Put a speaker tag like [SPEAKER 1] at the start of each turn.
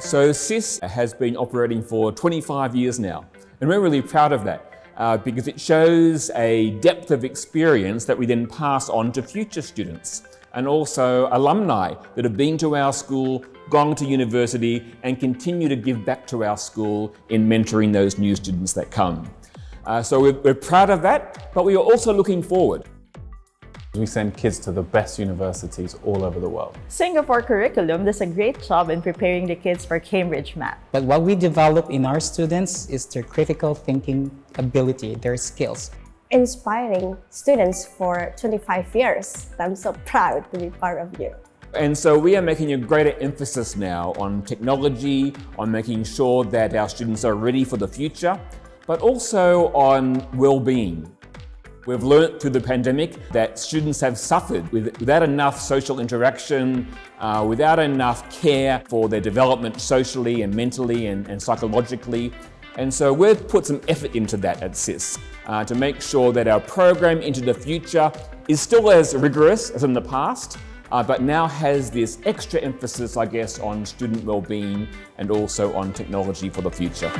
[SPEAKER 1] So SIS has been operating for 25 years now, and we're really proud of that uh, because it shows a depth of experience that we then pass on to future students and also alumni that have been to our school, gone to university, and continue to give back to our school in mentoring those new students that come. Uh, so we're, we're proud of that, but we are also looking forward.
[SPEAKER 2] We send kids to the best universities all over the world.
[SPEAKER 3] Singapore curriculum does a great job in preparing the kids for Cambridge Math.
[SPEAKER 4] But what we develop in our students is their critical thinking ability, their skills.
[SPEAKER 5] Inspiring students for 25 years. I'm so proud to be part of you.
[SPEAKER 1] And so we are making a greater emphasis now on technology, on making sure that our students are ready for the future, but also on well-being. We've learnt through the pandemic that students have suffered with, without enough social interaction, uh, without enough care for their development socially and mentally and, and psychologically. And so we've put some effort into that at SIS uh, to make sure that our program into the future is still as rigorous as in the past, uh, but now has this extra emphasis, I guess, on student well-being and also on technology for the future.